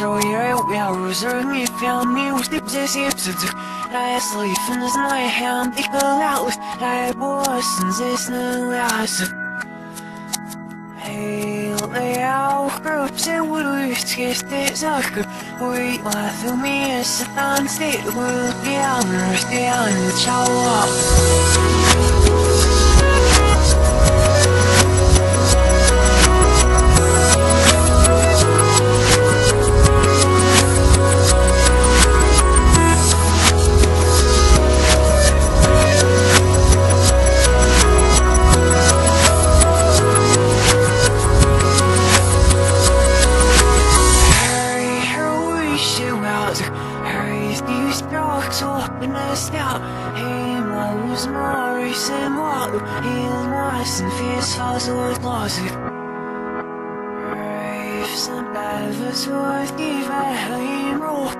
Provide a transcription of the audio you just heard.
so я уберу не фелни уж me with и псудзых I sleep in this night hand ik laus I was in this laus Hey Leo group se wurst geste zak we was me a stand state will be on the chao with logic Raves and bevers with give him roll We seem to get we are loud We say goodnight Neil Roger